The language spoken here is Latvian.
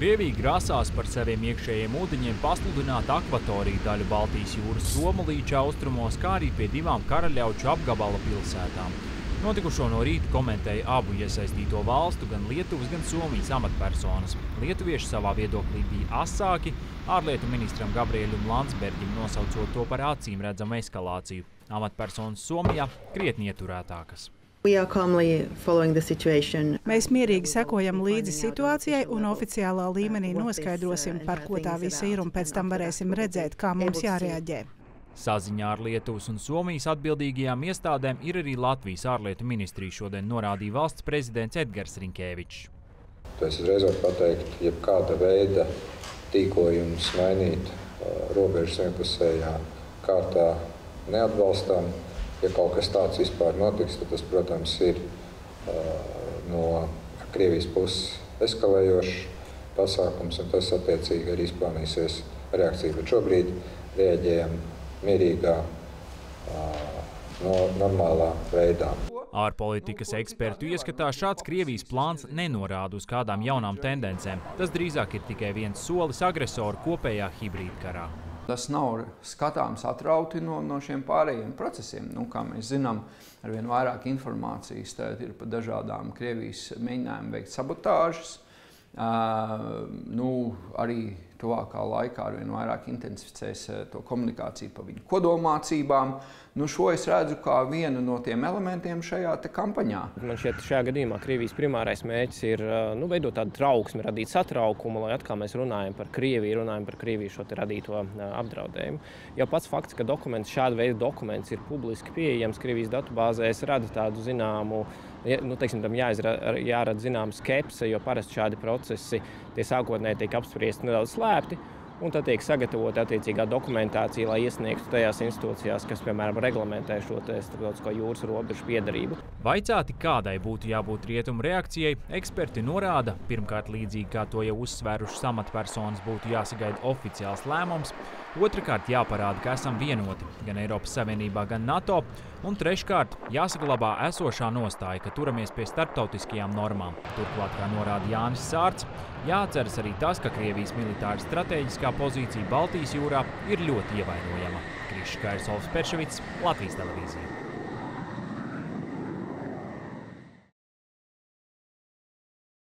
Krievija grasās par saviem iekšējiem ūdeņiem pasludināt akvatoriju daļu Baltijas jūras somu līča austrumos, kā arī pie divām karaļauču apgabala pilsētām. Notikušo no rīta komentēja abu iesaistīto valstu, gan Lietuvas, gan Somijas amatpersonas. Lietuvieši savā viedoklī bija asāki, ārlietu ministram Gabrieļum Landsbergim nosaucot to par acīm redzamu eskalāciju. Amatpersonas Somijā krietni ieturētākas. Mēs mierīgi sekojam līdzi situācijai un oficiālā līmenī noskaidrosim, par ko tā visa ir, un pēc tam varēsim redzēt, kā mums jārēģē. Saziņā ar Lietuvas un Somijas atbildīgajām iestādēm ir arī Latvijas ārlietu ministrija šodien norādīja valsts prezidents Edgars Rinkēvičs. Es uzreiz varu pateikt, ja kāda veida tīkojums mainīt robežas vienpusējā kārtā neatbalstām. Ja kaut kas tāds vispār notiks, tad tas, protams, ir no Krievijas puses eskalējošs pasākums, un tas attiecīgi arī izplānīsies reakcija. Bet šobrīd rēģējam mierīgā, no, normālā veidā. Ārpolitikas ekspertu ieskatā šāds Krievijas plāns nenorāda uz kādām jaunām tendencēm. Tas drīzāk ir tikai viens solis agresoru kopējā hibrīdkarā. Tas nav skatāms atrauti no, no šiem pārējiem procesiem. Nu, kā mēs zinām, ar vien vairāk informācijas ir par dažādām Krievijas mēģinājumiem veikt sabotāžas. Uh, nu, arī tuvākā laikā ar vien vairāk intensificēs to komunikāciju par viņu kodolmācībām. Nu, šo es redzu kā vienu no tiem elementiem šajā kampaņā. Man šķiet, šajā gadījumā Krievijas primārais mērķis ir nu, veidot tādu trauksmi, radīt satraukumu, lai atkal mēs runājam par Krieviju, runājam par Krieviju šo radīto apdraudējumu. Jau pats fakts, ka dokuments, šāda veida dokuments ir publiski pieejams Krievijas datubāzēs, rada tādu zināmu nu, teiksim, tam jāizrada, jārada zināma skepse, jo parasti šādi procesi sākotnēji tiek apspriesti nedaudz slēpti. Un tad tiek sagatavota attiecīgā dokumentācija, lai iesniegtu tajās institūcijās, kas, piemēram, reglamentē šo starptautisko jūras robežu piedarību. Vaicāti, kādai būtu jābūt rietumu reakcijai, eksperti norāda, pirmkārt, līdzīgi kā to jau uzsvērušas amatpersonas, būtu jāsagaida oficiāls lēmums, otrkārt, jāparāda, ka esam vienoti gan Eiropas Savienībā, gan NATO, un treškārt, jāsaglabā esošā nostāja, ka turamies pie starptautiskajām normām. Turklāt, kā norāda Jānis Sārts, jāatceras arī tas, ka Krievijas militāra strateģiskā pozīcija Baltijas jūrā ir ļoti ievainojama. Krišs Kairs Olfs Perševits, Latvijas televīzija.